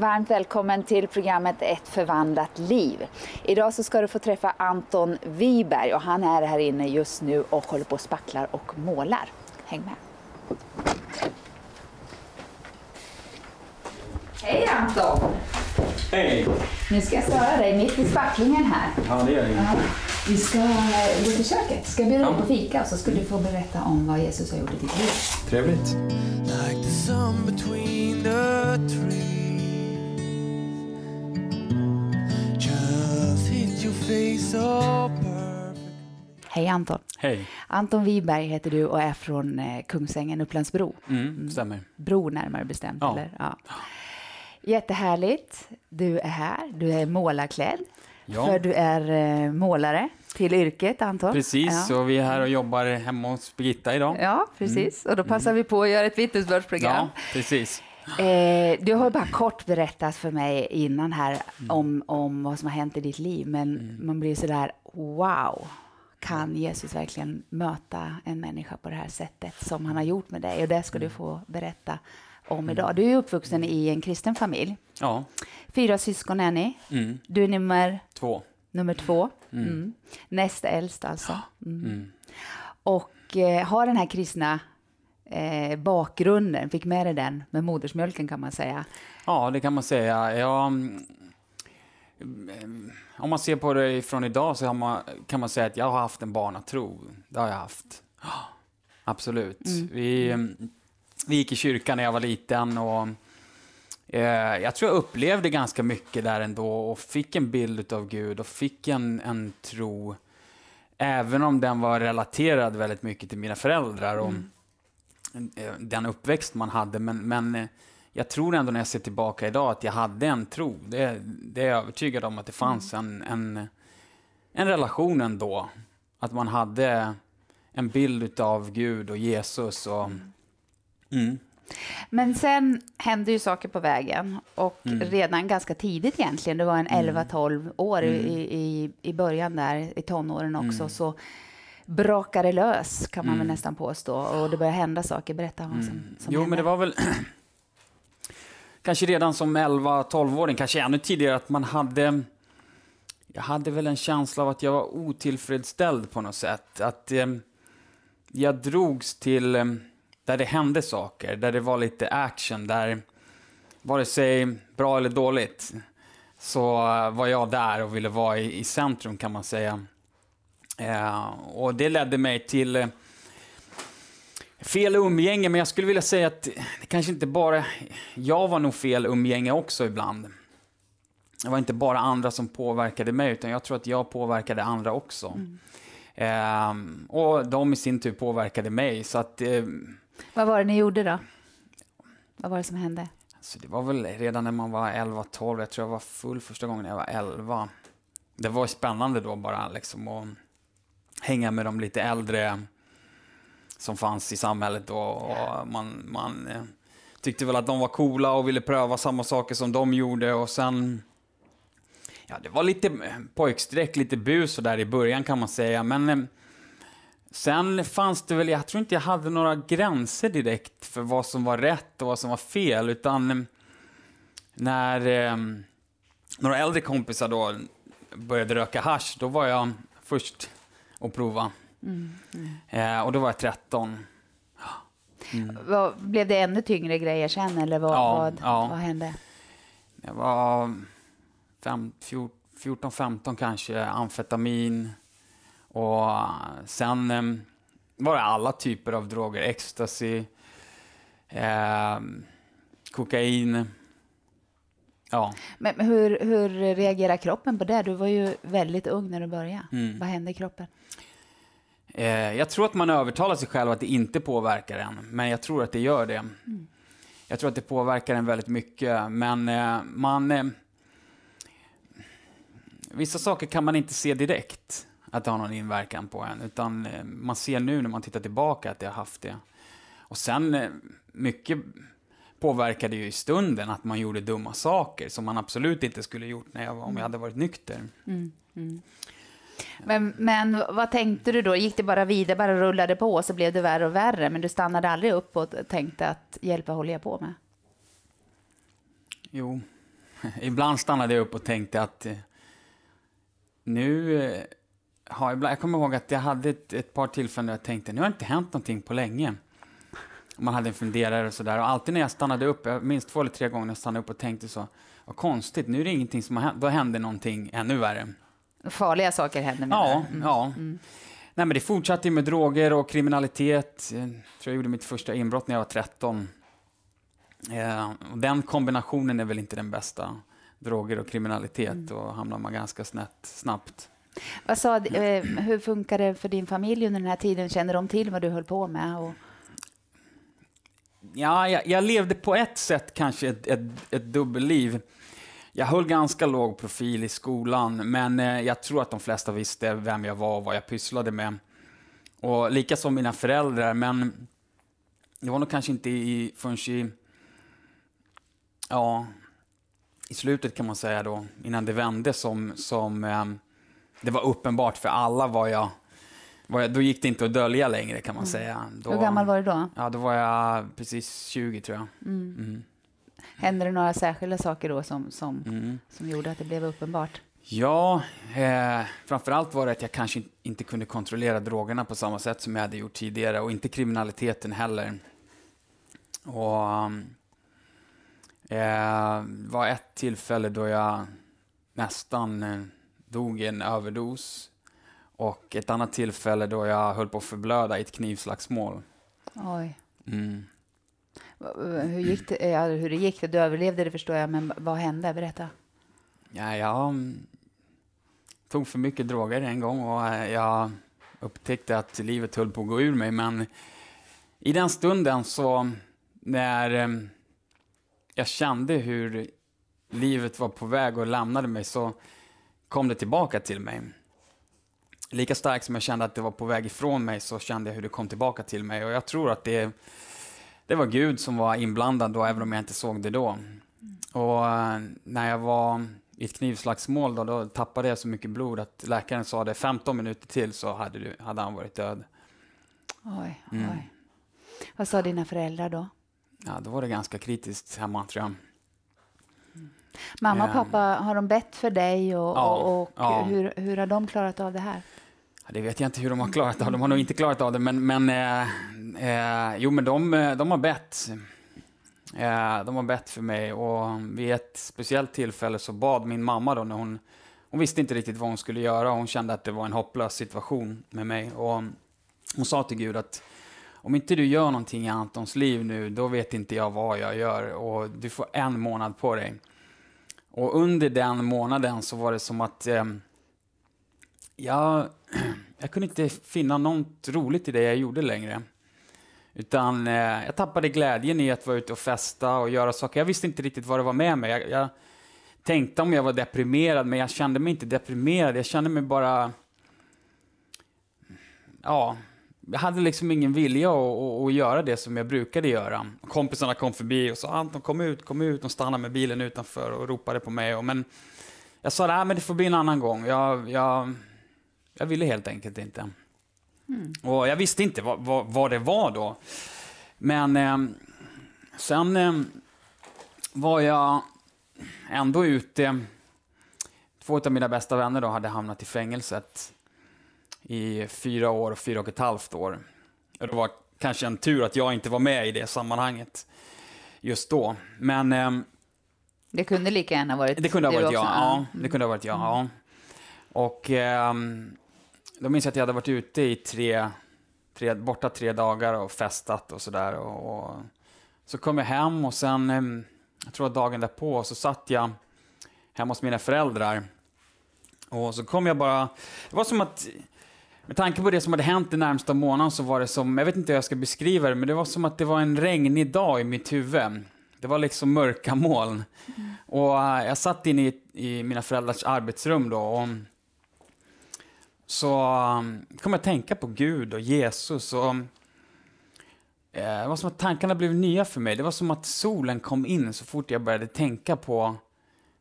varmt välkommen till programmet Ett förvandlat liv. Idag så ska du få träffa Anton Wiberg och han är här inne just nu och håller på och spacklar och målar. Häng med. Hej Anton! Hej! Nu ska jag störa dig mitt i spacklingen här. Ja, det gör det. Ja, vi ska gå till köket. Ska bjuda dig på fika så ska du få berätta om vad Jesus har gjort i ditt liv. Trevligt. Like Hej Anton! Hej. Anton Wiberg heter du och är från eh, Kungsängen, Upplandsbro. Mm, stämmer. Bro närmare bestämt, Ja. eller? Ja. Jättehärligt. Du är här, du är målarklädd. Ja. För du är eh, målare till yrket, Anton. Precis, Ja. och vi är här och jobbar hemma hos Birgitta idag. Ja, precis. Och då passar vi på att göra ett vittnesbördsprogram. Ja, precis. Eh, du har bara kort berättat för mig innan här om, om vad som har hänt i ditt liv, men man blir sådär, wow, kan Jesus verkligen möta en människa på det här sättet som han har gjort med dig? Och det ska du få berätta om idag. Du är uppvuxen i en kristen familj. Ja, Fyra syskon är ni. mm, Du är nummer, två. nummer två. Mm. Näst äldst alltså. Mm. Mm. Och eh, har den här kristna eh, bakgrunden, fick med dig den med modersmjölken kan man säga. Ja, det kan man säga. Ja, mm, mm, om man ser på det från idag så man, kan man säga att jag har haft en barnatro. Det har jag haft. Absolut. Vi, mm, vi gick i kyrkan när jag var liten och eh, jag tror jag upplevde ganska mycket där ändå och fick en bild av Gud och fick en, en tro. Även om den var relaterad väldigt mycket till mina föräldrar och eh, den uppväxt man hade. Men, men eh, jag tror ändå när jag ser tillbaka idag att jag hade en tro. Det, det är jag övertygad om att det fanns en, en, en relation ändå. Att man hade en bild av Gud och Jesus. Och, mm. Men sen hände ju saker på vägen och redan ganska tidigt egentligen, det var en 11-12 år i, i, i början där, i tonåren också, så brakade lös kan man väl nästan påstå och det började hända saker. Berätta vad som, som Jo, hände. men det var väl kanske redan som 11-12-åring, kanske ännu tidigare, att man hade... Jag hade väl en känsla av att jag var otillfredsställd på något sätt. Att eh, jag drogs till eh, där det hände saker, där det var lite action, där vare sig bra eller dåligt så eh, var jag där och ville vara i, i centrum kan man säga. Eh, och det ledde mig till eh, fel umgänge, men jag skulle vilja säga att det kanske inte bara... Jag var nog fel umgänge också ibland. Det var inte bara andra som påverkade mig, utan jag tror att jag påverkade andra också. Ehm, och de i sin tur påverkade mig, så att... Eh, Vad var det ni gjorde då? Vad var det som hände? alltså det var väl redan när man var 11-12, jag tror jag var full första gången när jag var 11. Det var spännande då bara liksom att hänga med de lite äldre som fanns i samhället då. Och man, man eh, tyckte väl att de var coola och ville pröva samma saker som de gjorde och sen... Ja, det var lite eh, pojkstreck, lite bus och där i början kan man säga, men eh, sen fanns det väl, jag tror inte jag hade några gränser direkt för vad som var rätt och vad som var fel, utan eh, när eh, några äldre kompisar då började röka hasch, då var jag först och prova. Eh, och då var jag 13. Vad, blev det ännu tyngre grejer sen eller vad, Ja, vad, ja. vad hände? Jag var fem, fjor- 14-15 kanske, amfetamin. Och sen eh, var det alla typer av droger. Ecstasy, eh, kokain. Ja, Men hur, hur reagerar kroppen på det? Du var ju väldigt ung när du började. Mm. Vad hände i kroppen? eh, jag tror att man övertalar sig själv att det inte påverkar en, men jag tror att det gör det. Jag tror att det påverkar en väldigt mycket, men eh, man... Eh, vissa saker kan man inte se direkt att det har någon inverkan på en, utan eh, man ser nu när man tittar tillbaka att det har haft det. Och sen, eh, mycket påverkade ju i stunden att man gjorde dumma saker som man absolut inte skulle gjort när jag, om jag hade varit nykter. Men, men vad tänkte du då? Gick det bara vidare, bara rullade på och så blev det värre och värre? Men du stannade aldrig upp och tänkte att hjälp, vad håller jag på med? Jo, ibland stannade jag upp och tänkte att eh, nu eh, har jag, jag kommer ihåg att jag hade ett, ett par tillfällen där jag tänkte nu har det inte hänt någonting på länge. Man hade en funderare och sådär. Och alltid när jag stannade upp, minst två eller tre gånger när jag stannade upp och tänkte så, vad konstigt, nu är det ingenting som har hänt, då hände någonting ännu värre. Farliga saker händer med Ja, mm. ja. Mm. Nej, men det fortsatte med droger och kriminalitet. Jag tror jag gjorde mitt första inbrott när jag var 13. Eh, och den kombinationen är väl inte den bästa. Droger och kriminalitet. Mm. Då hamnar man ganska snett snabbt. Vad sa, eh, hur funkar det för din familj under den här tiden? Känner de till vad du höll på med? Och... Ja, jag, jag, levde på ett sätt kanske ett, ett, ett dubbelliv. Jag höll ganska låg profil i skolan, men eh, jag tror att de flesta visste vem jag var och vad jag pysslade med. Och likaså mina föräldrar, men det var nog kanske inte i, förrän i, ja, i slutet kan man säga då, innan det vände, som, som eh, det var uppenbart för alla vad jag, jag, då gick det inte att dölja längre kan man mm. säga. Då, Hur gammal var du då? Ja, då var jag precis 20 tror jag. Mm. Mm. Hände det några särskilda saker då som, som, mm. som gjorde att det blev uppenbart? Ja, eh, framförallt var det att jag kanske inte kunde kontrollera drogerna på samma sätt som jag hade gjort tidigare och inte kriminaliteten heller. Och eh, det var ett tillfälle då jag nästan eh, dog i en överdos och ett annat tillfälle då jag höll på att förblöda i ett knivslagsmål. Oj. Mm. Hur gick det? Ja, hur det gick? Du överlevde det förstår jag, men vad hände? Berätta. Ja, jag mm, tog för mycket droger en gång och eh, jag upptäckte att livet höll på att gå ur mig. Men i den stunden så, när mm, jag kände hur livet var på väg och lämnade mig, så kom det tillbaka till mig. Lika starkt som jag kände att det var på väg ifrån mig, så kände jag hur det kom tillbaka till mig. Och jag tror att det det var Gud som var inblandad då, även om jag inte såg det då. Och eh, när jag var i ett knivslagsmål då, då tappade jag så mycket blod att läkaren sa det 15 minuter till så hade, du, hade han varit död. Oj, mm. oj. Vad sa dina föräldrar då? Ja, då var det ganska kritiskt hemma tror jag. Mamma och pappa, har de bett för dig och, ja, och, och ja. Hur, hur har de klarat av det här? Det vet jag inte hur de har klarat av. De har nog inte klarat av det, men, men eh, eh, jo, men de, eh, de har bett. Eh, de har bett för mig och vid ett speciellt tillfälle så bad min mamma då när hon, hon visste inte riktigt vad hon skulle göra. Hon kände att det var en hopplös situation med mig och hon sa till Gud att om inte du gör någonting i Antons liv nu, då vet inte jag vad jag gör och du får en månad på dig. Och under den månaden så var det som att eh, jag, jag kunde inte finna något roligt i det jag gjorde längre. Utan eh, jag tappade glädjen i att vara ute och festa och göra saker. Jag visste inte riktigt vad det var med mig. Jag, jag tänkte om jag var deprimerad, men jag kände mig inte deprimerad. Jag kände mig bara... Ja, jag hade liksom ingen vilja att, att, att, göra det som jag brukade göra. Kompisarna kom förbi och sa Anton kom ut, kom ut. De stannade med bilen utanför och ropade på mig. Och, men jag sa att det får bli en annan gång. Jag, jag, jag ville helt enkelt inte. Mm. Och jag visste inte vad, vad, vad, det var då. Men eh, sen eh, var jag ändå ute. Två av mina bästa vänner då hade hamnat i fängelset i fyra år och fyra och ett halvt år. Och det var kanske en tur att jag inte var med i det sammanhanget just då. Men... Eh, det kunde lika gärna varit Det kunde ha varit jag, ja. Det kunde ha varit jag, mm. ja. Och ehm, då minns jag att jag hade varit ute i tre, tre, borta tre dagar och festat och sådär. Och, och, så kom jag hem och sen, jag tror att dagen därpå, så satt jag hemma hos mina föräldrar. Och så kom jag bara, det var som att, med tanke på det som hade hänt den närmsta månaden så var det som, jag vet inte hur jag ska beskriva det, men det var som att det var en regnig dag i mitt huvud. Det var liksom mörka moln. Mm. Och jag satt inne i, i mina föräldrars arbetsrum då och så um, kom jag att tänka på Gud och Jesus. Och, eh, det var som att tankarna blev nya för mig. Det var som att solen kom in så fort jag började tänka på,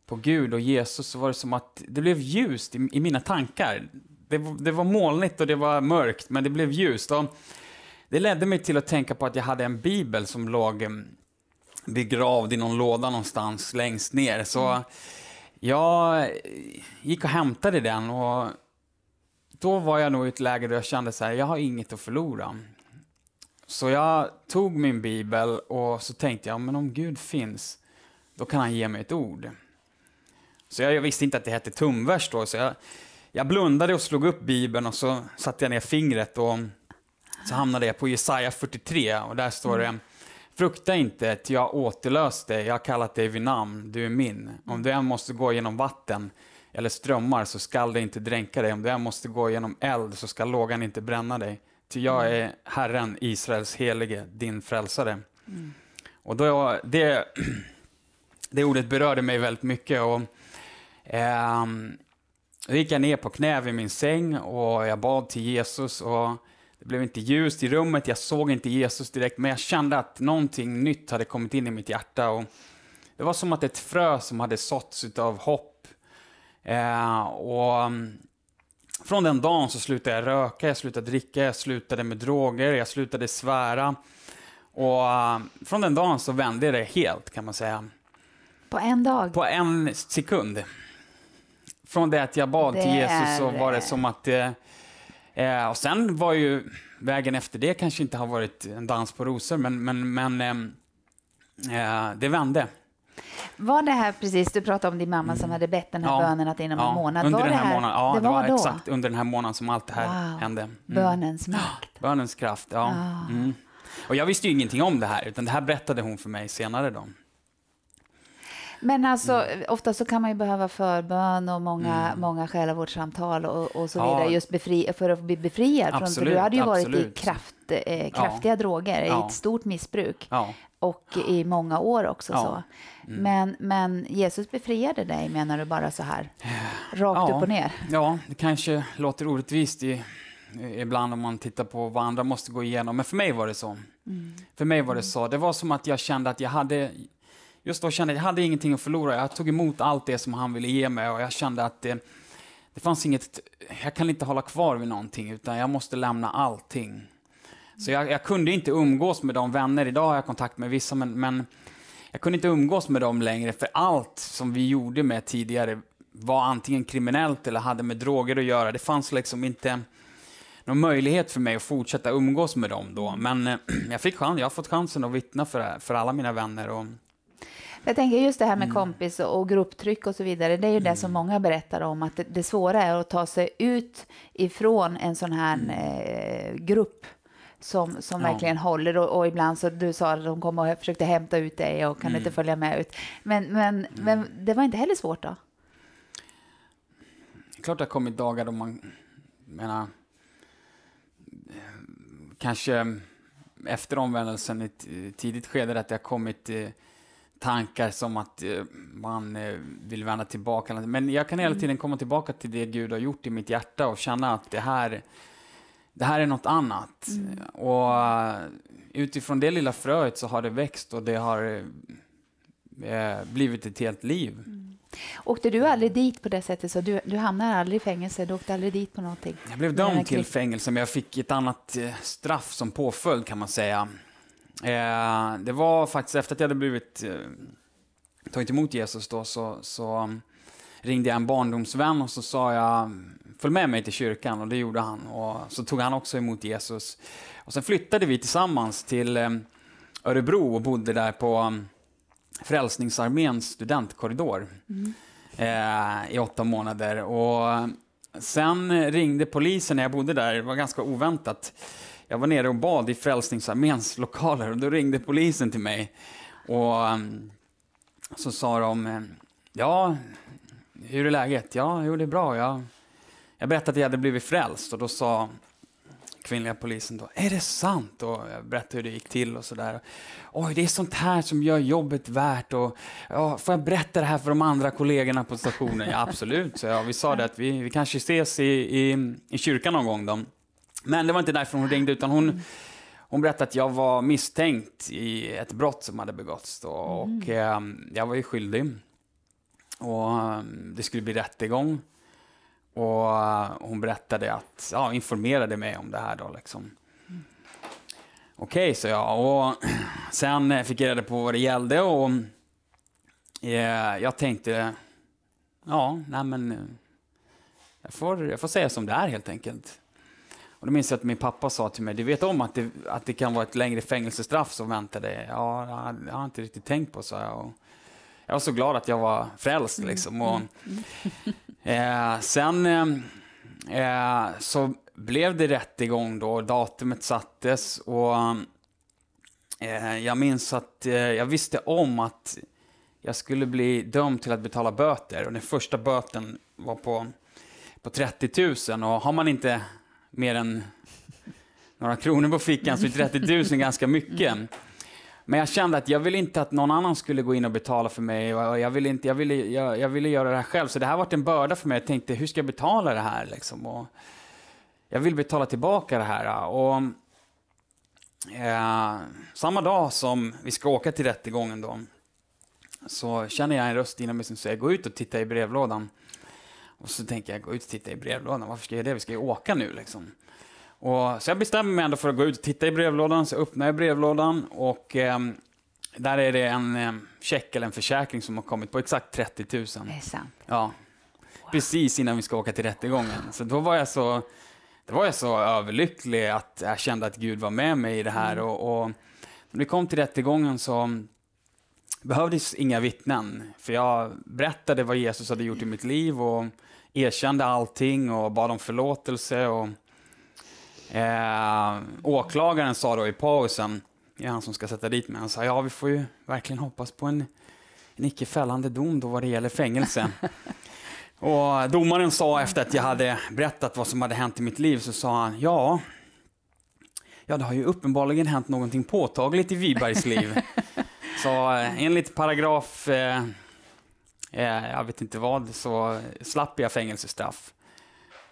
på Gud och Jesus. Så var det som att det blev ljust i, i mina tankar. det, det var molnigt och det var mörkt, men det blev ljust. Och det ledde mig till att tänka på att jag hade en bibel som låg eh, begravd i någon låda någonstans längst ner. Så mm. jag gick och hämtade den och då var jag nog i ett läge där jag kände så här, jag har inget att förlora. Så jag tog min bibel och så tänkte jag, men om Gud finns, då kan han ge mig ett ord. Så jag, jag visste inte att det hette tumvers då, så jag, jag blundade och slog upp bibeln och så satte jag ner fingret och så hamnade jag på Jesaja 43 och där står det Frukta inte, ty jag återlöst dig, jag har kallat dig vid namn, du är min. Om du än måste gå genom vatten eller strömmar så skall det inte dränka dig. Om du än måste gå genom eld så skall lågan inte bränna dig. Ty jag är Herren, Israels helige, din frälsare. Mm. Och då, det, det ordet berörde mig väldigt mycket. Och, eh, då gick jag ner på knä vid min säng och jag bad till Jesus. och Det blev inte ljust i rummet, jag såg inte Jesus direkt, men jag kände att någonting nytt hade kommit in i mitt hjärta. Och det var som att ett frö som hade såtts av hopp. Eh, och mm, från den dagen så slutade jag röka, jag slutade dricka, jag slutade med droger, jag slutade svära. Och uh, från den dagen så vände det helt kan man säga. På en dag? På en sekund. Från det att jag bad det till Jesus så var det som att... Eh, eh, och sen var ju vägen efter det kanske inte har varit en dans på rosor, men, men, men eh, eh det vände. Var det här precis, du pratade om din mamma som hade bett den här ja, bönen att inom ja, en månad. Under var den här, här månaden, ja, det, var, det var exakt under den här månaden som allt det här wow. hände. Mm. Bönens makt. Bönens kraft, ja. Ah. Mm. Och jag visste ju ingenting om det här, utan det här berättade hon för mig senare då. Men alltså, mm. ofta så kan man ju behöva förbön och många, mm. många själavårdssamtal och, och så vidare, just befri, för att bli befriad. Absolut, från, för du hade ju absolut. varit i kraft, eh, kraftiga ja. droger, ja. i ett stort missbruk. Ja. Och i många år också. så. Mm. Men, men Jesus befriade dig, menar du, bara så här? Rakt upp och ner? Ja, det kanske låter orättvist i, ibland om man tittar på vad andra måste gå igenom, men för mig var det så. Mm. För mig var det så. Det var som att jag kände att jag hade just då kände jag att jag hade ingenting att förlora. Jag tog emot allt det som han ville ge mig och jag kände att det, det fanns inget, jag kan inte hålla kvar vid någonting utan jag måste lämna allting. Så jag, jag, kunde inte umgås med de vänner, idag har jag kontakt med vissa men, men jag kunde inte umgås med dem längre för allt som vi gjorde med tidigare var antingen kriminellt eller hade med droger att göra. Det fanns liksom inte någon möjlighet för mig att fortsätta umgås med dem då. Men eh, jag fick chans, jag har fått chansen att vittna för, för alla mina vänner. Och, jag tänker just det här med mm. kompis och grupptryck och så vidare. Det är ju mm. det som många berättar om, att det, det svåra är att ta sig ut ifrån en sån här mm. eh, grupp som, som ja. verkligen håller. Och, och, ibland så du sa att de kom och försökte hämta ut dig och kan mm. inte följa med ut. Men, men, mm. men det var inte heller svårt då? Klart det har kommit dagar då man, menar, kanske efter omvändelsen i ett tidigt skede att det har kommit eh, tankar som att eh, man eh, vill vända tillbaka. Men jag kan hela mm. tiden komma tillbaka till det Gud har gjort i mitt hjärta och känna att det här, det här är något annat. Mm. Och uh, utifrån det lilla fröet så har det växt och det har blivit ett helt liv. Mm. Åkte du aldrig dit på det sättet? Så du, du hamnade aldrig i fängelse? Du åkte aldrig dit på någonting? Jag blev dömd till fängelse, men jag fick ett annat straff som påföljd kan man säga. Eh, det var faktiskt efter att jag hade blivit eh, tagit emot Jesus då, så, så um, ringde jag en barndomsvän och så sa jag följ med mig till kyrkan och det gjorde han. Och så tog han också emot Jesus. Och sen flyttade vi tillsammans till eh, Örebro och bodde där på um, Frälsningsarméns studentkorridor mm. eh, i åtta månader. Och sen ringde polisen när jag bodde där, det var ganska oväntat jag var nere och bad i Frälsningsarméns lokaler och då ringde polisen till mig. Och um, så sa de, ehm, ja, hur är läget? Ja, jo, det är bra. Jag, jag berättade att jag hade blivit frälst och då sa kvinnliga polisen då, är det sant? Och jag berättade hur det gick till och sådär. Oj, det är sånt här som gör jobbet värt. Och, ja, får jag berätta det här för de andra kollegorna på stationen? Ja, absolut. Så ja, vi sa det att vi, vi kanske ses i, i, i kyrkan någon gång. Då. Men det var inte därför hon ringde, utan hon, hon berättade att jag var misstänkt i ett brott som hade begåtts. Då, och mm. eh, jag var ju skyldig. Och eh, det skulle bli rättegång. och eh, hon berättade att, ja, informerade mig om det här då liksom. Okej, så jag. Och sen fick jag reda på vad det gällde och eh, jag tänkte, ja, nej men, eh, jag får, jag får säga som det är helt enkelt. Och då minns jag att min pappa sa till mig, du vet om att det, att det kan vara ett längre fängelsestraff som väntar dig? Ja, jag har inte riktigt tänkt på, så jag. Och jag var så glad att jag var frälst liksom. Och, eh, sen eh, eh, så blev det rättegång då, datumet sattes och eh, jag minns att eh, jag visste om att jag skulle bli dömd till att betala böter och den första böten var på, på 30 000 och har man inte mer än några kronor på fickan så är 30 000 ganska mycket. Men jag kände att jag ville inte att någon annan skulle gå in och betala för mig. Jag, ville inte, jag, ville, jag, jag ville göra det här själv. Så det här var en börda för mig. Jag tänkte, hur ska jag betala det här? Liksom? Och jag vill betala tillbaka det här. Och, eh, samma dag som vi ska åka till rättegången då, så känner jag en röst inom mig som säger, gå ut och titta i brevlådan. Och så tänker jag, gå ut och titta i brevlådan, varför ska jag göra det? Vi ska ju åka nu liksom. Och, så jag bestämmer mig ändå för att gå ut och titta i brevlådan, så öppnar jag brevlådan och eh, där är det en eh, check eller en försäkring som har kommit på exakt 30 000. Det är sant. Ja, precis innan vi ska åka till rättegången. Så då var jag så, då var jag så överlycklig att jag kände att Gud var med mig i det här. Och, och när vi kom till rättegången så behövdes inga vittnen, för jag berättade vad Jesus hade gjort i mitt liv och erkände allting och bad om förlåtelse. Och, eh, åklagaren sa då i pausen, det är han som ska sätta dit mig, han sa ja vi får ju verkligen hoppas på en, en icke fällande dom då vad det gäller fängelse. och domaren sa efter att jag hade berättat vad som hade hänt i mitt liv så sa han ja, ja det har ju uppenbarligen hänt någonting påtagligt i Wibergs liv. Så eh, enligt paragraf, eh, eh, jag vet inte vad, så slapp jag fängelsestraff.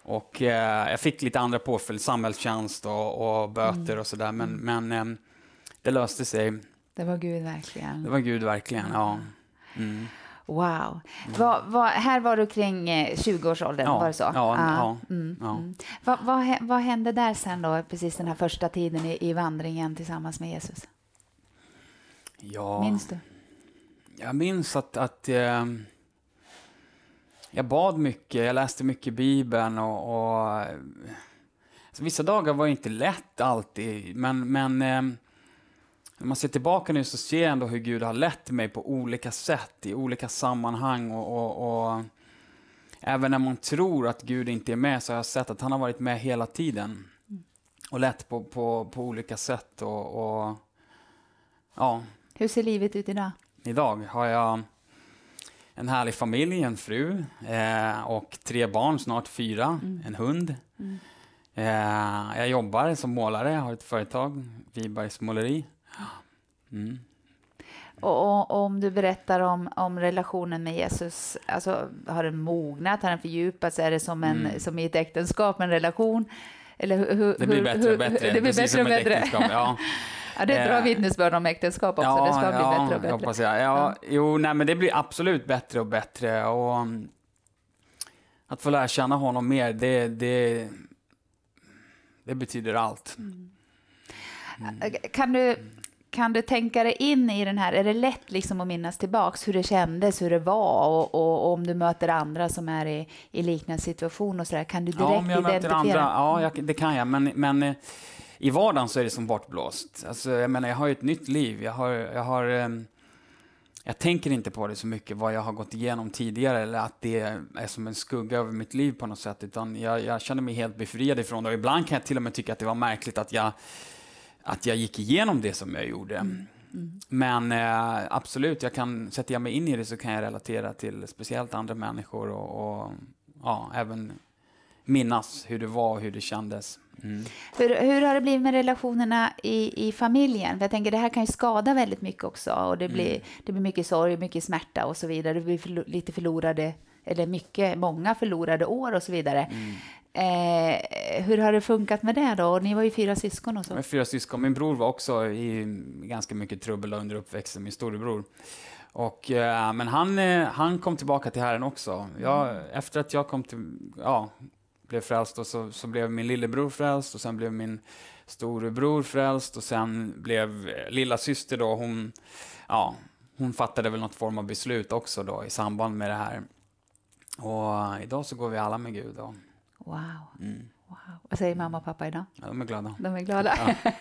Och eh, jag fick lite andra påföljd, samhällstjänst och, och böter och sådär, men, men eh, det löste sig. Det var Gud verkligen. Det var Gud verkligen, ja. Mm. Wow. Vad- vad- här var du kring eh, 20-årsåldern, Ja, var det så? ja, ja, Mm, ja. mm. Vad, vad, vad hände där sen då, precis den här första tiden i, i vandringen tillsammans med Jesus? Ja, Minns du? jag minns att, att eh, jag bad mycket, jag läste mycket Bibeln och, och alltså, vissa dagar var inte lätt alltid, men, men eh, när man ser tillbaka nu så ser jag ändå hur Gud har lett mig på olika sätt, i olika sammanhang och, och, och även när man tror att Gud inte är med så har jag sett att han har varit med hela tiden och lett på, på, på olika sätt och, och ja, Hur ser livet ut idag? Idag har jag en härlig familj, en fru eh, och tre barn, snart fyra, en hund. Eh, jag jobbar som målare, jag har ett företag, Wibergs måleri. Mm. Och, och, och om du berättar om, om relationen med Jesus, alltså, har den mognat, har den fördjupats? Är det som, en, Mm. som i ett äktenskap, en relation? Eller hur, hur, Det blir bättre och bättre, Det blir precis bättre och som ett bättre. äktenskap. Ja. Ja, det är ett bra Eh, vittnesbörd om äktenskap också. det ska bli ja, bättre och bättre. hoppas jag. Ja, Jo, nej, men det blir absolut bättre och bättre. Och, um, att få lära känna honom mer, det, det, det betyder allt. Eh, Kan du, kan du tänka dig in i den här, är det lätt liksom att minnas tillbaks hur det kändes, hur det var och, och, och om du möter andra som är i, i liknande situation och sådär, kan du direkt Ja, om jag möter identifiera? andra, ja, jag, det kan jag. Men, men eh, i vardagen så är det som bortblåst. Alltså, jag menar, jag har ju ett nytt liv. Jag har, jag har ehm, jag tänker inte på det så mycket, vad jag har gått igenom tidigare, eller att det är som en skugga över mitt liv på något sätt, utan jag, jag känner mig helt befriad ifrån det. Och ibland kan jag till och med tycka att det var märkligt att jag, att jag gick igenom det som jag gjorde. Men eh, absolut, jag kan, sätter jag mig in i det så kan jag relatera till speciellt andra människor och, och ja, även minnas hur det var och hur det kändes. Mm. Hur, hur har det blivit med relationerna i, i familjen? För jag tänker det här kan ju skada väldigt mycket också och det blir, Mm. det blir mycket sorg, mycket smärta och så vidare. Det blir förlo- lite förlorade, eller mycket, många förlorade år och så vidare. Mm. Eh, hur har det funkat med det då? Ni var ju fyra syskon och så. Fyra syskon. Min bror var också i ganska mycket trubbel under uppväxten, min storebror. Och, eh, men han, eh, han kom tillbaka till Herren också. Jag, efter att jag kom till, ja, blev frälst och så, så blev min lillebror frälst och sen blev min storebror frälst och sen blev eh, lilla syster då, hon, ja, hon fattade väl något form av beslut också då i samband med det här. Och idag så går vi alla med Gud. Då. Wow. Wow. Vad säger mamma och pappa idag? Ja, de är glada. De är glada. Ja.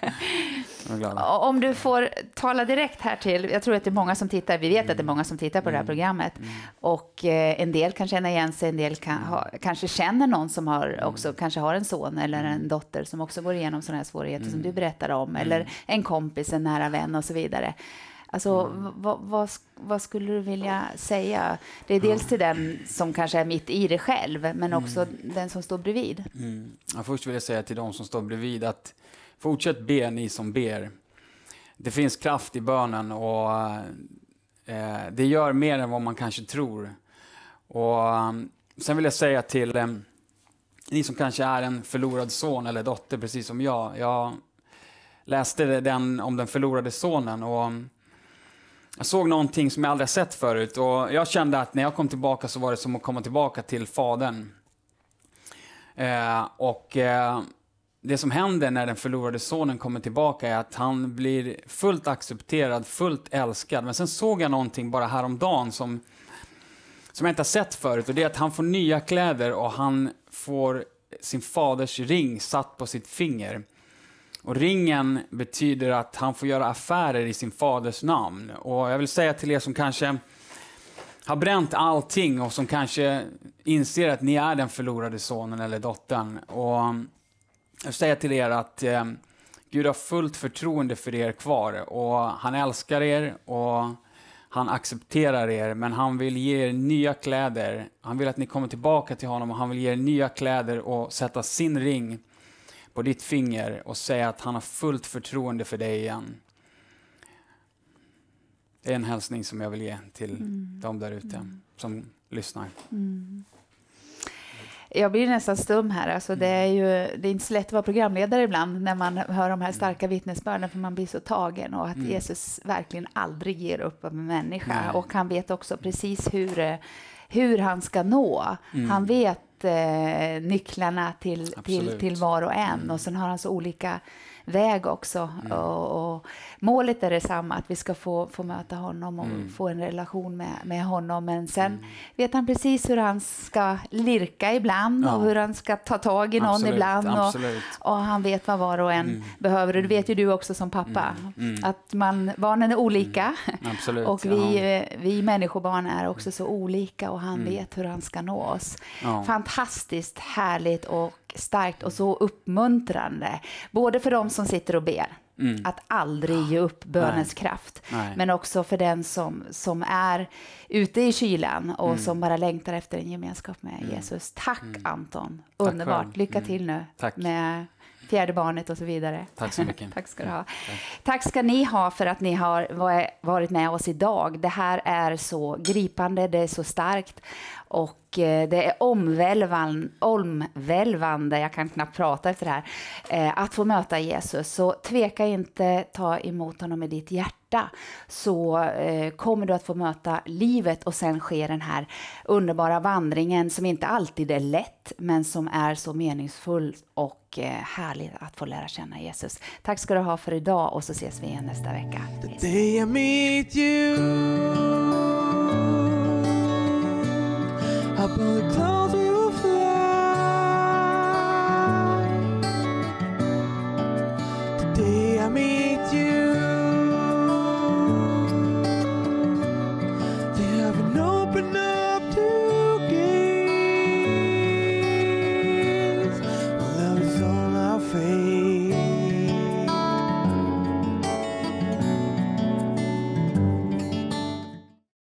De är glada. Om du får tala direkt här till, jag tror att det är många som tittar, vi vet att det är många som tittar på det här programmet, och eh, en del kan känna igen sig, en del kan ha, kanske känner någon som har också, kanske har en son eller en dotter som också går igenom sådana här svårigheter som du berättar om, eller en kompis, en nära vän och så vidare. Alltså, Mm. vad, vad, vad skulle du vilja säga? Det är dels till den som kanske är mitt i det själv, men också den som står bredvid. Mm. Ja, först vill jag säga till de som står bredvid att fortsätt be ni som ber. Det finns kraft i bönen och eh, det gör mer än vad man kanske tror. Och eh, Sen vill jag säga till eh, ni som kanske är en förlorad son eller dotter, precis som jag. Jag läste den om den förlorade sonen och jag såg någonting som jag aldrig sett förut och jag kände att när jag kom tillbaka så var det som att komma tillbaka till fadern. Eh, och eh, det som händer när den förlorade sonen kommer tillbaka är att han blir fullt accepterad, fullt älskad. Men sen såg jag någonting bara häromdagen som, som jag inte har sett förut och det är att han får nya kläder och han får sin faders ring satt på sitt finger. Och ringen betyder att han får göra affärer i sin faders namn. Och jag vill säga till er som kanske har bränt allting och som kanske inser att ni är den förlorade sonen eller dottern. Och jag vill säga till er att eh, Gud har fullt förtroende för er kvar och han älskar er och han accepterar er, men han vill ge er nya kläder. Han vill att ni kommer tillbaka till honom och han vill ge er nya kläder och sätta sin ring på ditt finger och säga att han har fullt förtroende för dig igen. Det är en hälsning som jag vill ge till de där ute som lyssnar. Jag blir nästan stum här. Alltså det, är ju, det är inte så lätt att vara programledare ibland när man hör de här starka vittnesbörden för man blir så tagen och att Jesus verkligen aldrig ger upp av en människa. Nej. Och han vet också precis hur, eh, hur han ska nå. Han vet nycklarna till, till, Absolut. till var och en och sen har han så olika väg också. Och, och målet är detsamma, att vi ska få, få möta honom och få en relation med, med honom. Men sen vet han precis hur han ska lirka ibland Ja. och hur han ska ta tag i någon Absolut, ibland. Och, absolut. och han vet vad var och en behöver. Och det vet ju du också som pappa. Att man, barnen är olika. Absolut. Och vi, ja. Mm. vi människobarn är också så olika och han vet hur han ska nå oss. Ja. Fantastiskt härligt och starkt och så uppmuntrande. Både för de som sitter och ber, att aldrig ge upp bönens Mm. Nej. kraft. Nej. Men också för den som, som är ute i kylan och Mm. som bara längtar efter en gemenskap med Jesus. Tack Anton, underbart. Lycka Mm. till nu Tack. med fjärde barnet och så vidare. Tack så mycket. Tack ska du ha. Tack ska ni ha för att ni har va- varit med oss idag. Det här är så gripande, det är så starkt och eh, det är omvälvan, omvälvande, jag kan knappt prata efter det här, eh, att få möta Jesus. Så tveka inte, ta emot honom i ditt hjärta sida så eh, kommer du att få möta livet och sen sker den här underbara vandringen som inte alltid är lätt men som är så meningsfull och eh, härlig att få lära känna Jesus. Tack ska du ha för idag och så ses vi igen nästa vecka. The day I meet you